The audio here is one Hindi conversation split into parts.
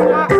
Yeah.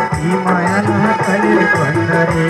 माया न कल बंदरे